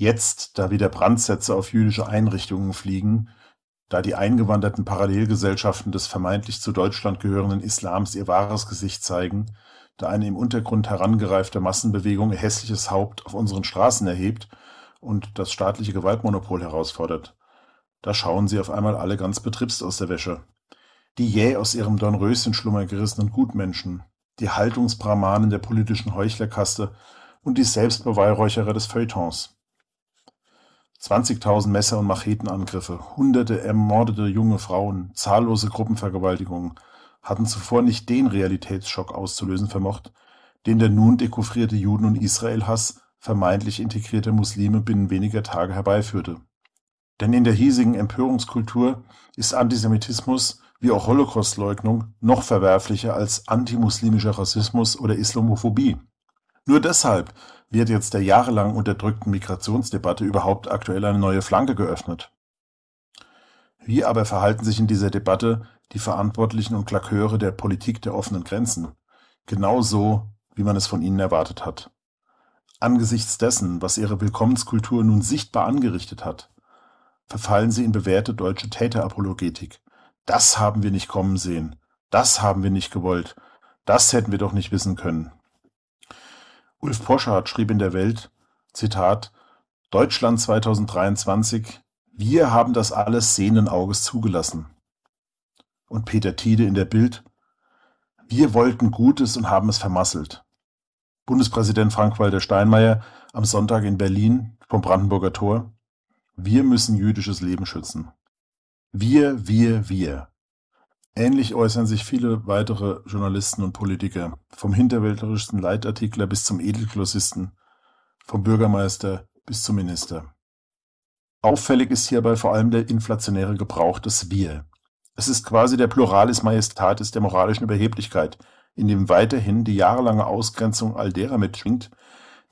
Jetzt, da wieder Brandsätze auf jüdische Einrichtungen fliegen, da die eingewanderten Parallelgesellschaften des vermeintlich zu Deutschland gehörenden Islams ihr wahres Gesicht zeigen, da eine im Untergrund herangereifte Massenbewegung ihr hässliches Haupt auf unseren Straßen erhebt und das staatliche Gewaltmonopol herausfordert. Da schauen sie auf einmal alle ganz betripst aus der Wäsche. Die jäh aus ihrem Dornröschenschlummer gerissenen Gutmenschen, die Haltungsbrahmanen der politischen Heuchlerkaste und die Selbstbeweihräucherer des Feuilletons. 20.000 Messer- und Machetenangriffe, hunderte ermordete junge Frauen, zahllose Gruppenvergewaltigungen hatten zuvor nicht den Realitätsschock auszulösen vermocht, den der nun dekouvrierte Juden- und Israelhass vermeintlich integrierter Muslime binnen weniger Tage herbeiführte. Denn in der hiesigen Empörungskultur ist Antisemitismus wie auch Holocaustleugnung noch verwerflicher als antimuslimischer Rassismus oder Islamophobie. Nur deshalb wird jetzt der jahrelang unterdrückten Migrationsdebatte überhaupt aktuell eine neue Flanke geöffnet. Wie aber verhalten sich in dieser Debatte die Verantwortlichen und Klaköre der Politik der offenen Grenzen? Genauso, wie man es von ihnen erwartet hat. Angesichts dessen, was ihre Willkommenskultur nun sichtbar angerichtet hat, verfallen sie in bewährte deutsche Täterapologetik. Das haben wir nicht kommen sehen. Das haben wir nicht gewollt. Das hätten wir doch nicht wissen können. Ulf Poschardt schrieb in der Welt, Zitat, Deutschland 2023, wir haben das alles sehenden Auges zugelassen. Und Peter Tiede in der Bild, wir wollten Gutes und haben es vermasselt. Bundespräsident Frank-Walter Steinmeier am Sonntag in Berlin vom Brandenburger Tor, wir müssen jüdisches Leben schützen. Wir, wir, wir. Ähnlich äußern sich viele weitere Journalisten und Politiker, vom hinterwäldlerischsten Leitartikler bis zum Edelklossisten, vom Bürgermeister bis zum Minister. Auffällig ist hierbei vor allem der inflationäre Gebrauch des Wir. Es ist quasi der Pluralis Majestatis der moralischen Überheblichkeit, in dem weiterhin die jahrelange Ausgrenzung all derer mitschwingt,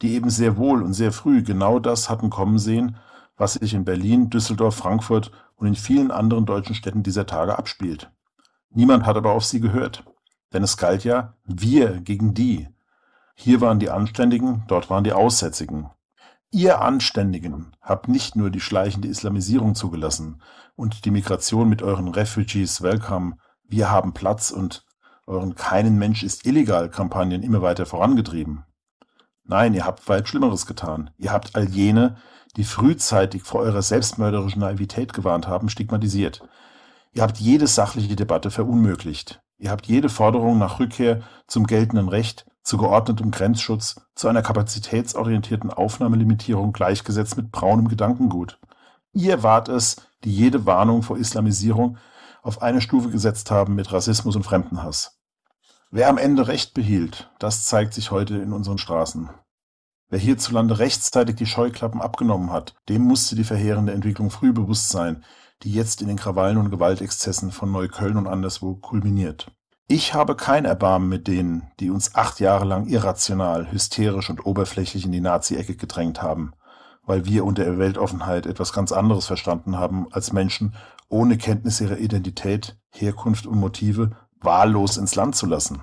die eben sehr wohl und sehr früh genau das hatten kommen sehen, was sich in Berlin, Düsseldorf, Frankfurt und in vielen anderen deutschen Städten dieser Tage abspielt. Niemand hat aber auf sie gehört. Denn es galt ja wir gegen die. Hier waren die Anständigen, dort waren die Aussätzigen. Ihr Anständigen habt nicht nur die schleichende Islamisierung zugelassen und die Migration mit euren Refugees Welcome, wir haben Platz und euren Keinen Mensch ist illegal Kampagnen immer weiter vorangetrieben. Nein, ihr habt weit Schlimmeres getan. Ihr habt all jene, die frühzeitig vor eurer selbstmörderischen Naivität gewarnt haben, stigmatisiert. Ihr habt jede sachliche Debatte verunmöglicht. Ihr habt jede Forderung nach Rückkehr zum geltenden Recht, zu geordnetem Grenzschutz, zu einer kapazitätsorientierten Aufnahmelimitierung gleichgesetzt mit braunem Gedankengut. Ihr wart es, die jede Warnung vor Islamisierung auf eine Stufe gesetzt haben mit Rassismus und Fremdenhass. Wer am Ende Recht behielt, das zeigt sich heute in unseren Straßen. Wer hierzulande rechtzeitig die Scheuklappen abgenommen hat, dem musste die verheerende Entwicklung früh bewusst sein, die jetzt in den Krawallen und Gewaltexzessen von Neukölln und anderswo kulminiert. Ich habe kein Erbarmen mit denen, die uns acht Jahre lang irrational, hysterisch und oberflächlich in die Nazi-Ecke gedrängt haben, weil wir unter der Weltoffenheit etwas ganz anderes verstanden haben als Menschen ohne Kenntnis ihrer Identität, Herkunft und Motive wahllos ins Land zu lassen.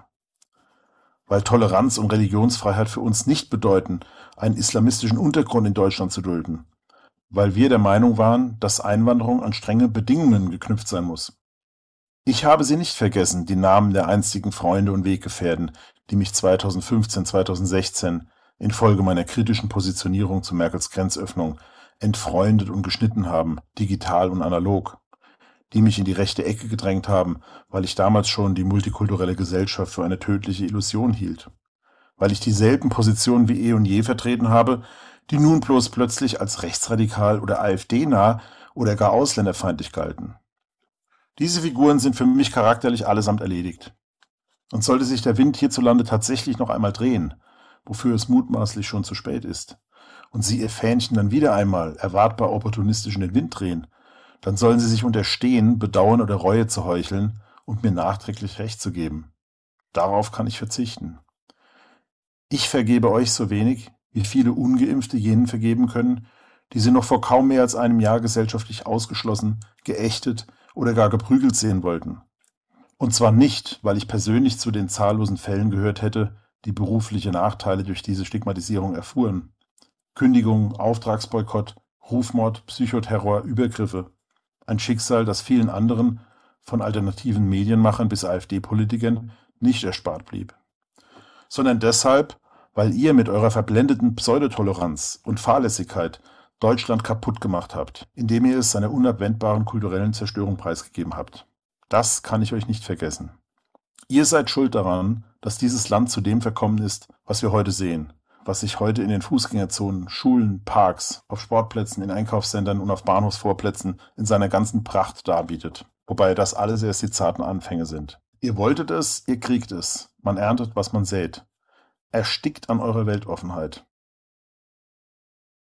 Weil Toleranz und Religionsfreiheit für uns nicht bedeuten, einen islamistischen Untergrund in Deutschland zu dulden, weil wir der Meinung waren, dass Einwanderung an strenge Bedingungen geknüpft sein muss. Ich habe sie nicht vergessen, die Namen der einstigen Freunde und Weggefährten, die mich 2015, 2016 infolge meiner kritischen Positionierung zu Merkels Grenzöffnung entfreundet und geschnitten haben, digital und analog, die mich in die rechte Ecke gedrängt haben, weil ich damals schon die multikulturelle Gesellschaft für eine tödliche Illusion hielt, weil ich dieselben Positionen wie eh und je vertreten habe, die nun bloß plötzlich als rechtsradikal oder AfD-nah oder gar ausländerfeindlich galten. Diese Figuren sind für mich charakterlich allesamt erledigt. Und sollte sich der Wind hierzulande tatsächlich noch einmal drehen, wofür es mutmaßlich schon zu spät ist, und sie ihr Fähnchen dann wieder einmal erwartbar opportunistisch in den Wind drehen, dann sollen sie sich unterstehen, Bedauern oder Reue zu heucheln und mir nachträglich Recht zu geben. Darauf kann ich verzichten. Ich vergebe euch so wenig, wie viele ungeimpfte jenen vergeben können, die sie noch vor kaum mehr als einem Jahr gesellschaftlich ausgeschlossen, geächtet oder gar geprügelt sehen wollten. Und zwar nicht, weil ich persönlich zu den zahllosen Fällen gehört hätte, die berufliche Nachteile durch diese Stigmatisierung erfuhren. Kündigung, Auftragsboykott, Rufmord, Psychoterror, Übergriffe. Ein Schicksal, das vielen anderen, von alternativen Medienmachern bis AfD-Politikern, nicht erspart blieb. Sondern deshalb, weil ihr mit eurer verblendeten Pseudotoleranz und Fahrlässigkeit Deutschland kaputt gemacht habt, indem ihr es seiner unabwendbaren kulturellen Zerstörung preisgegeben habt. Das kann ich euch nicht vergessen. Ihr seid schuld daran, dass dieses Land zu dem verkommen ist, was wir heute sehen, was sich heute in den Fußgängerzonen, Schulen, Parks, auf Sportplätzen, in Einkaufscentern und auf Bahnhofsvorplätzen in seiner ganzen Pracht darbietet. Wobei das alles erst die zarten Anfänge sind. Ihr wolltet es, ihr kriegt es. Man erntet, was man sät. Erstickt an eurer Weltoffenheit.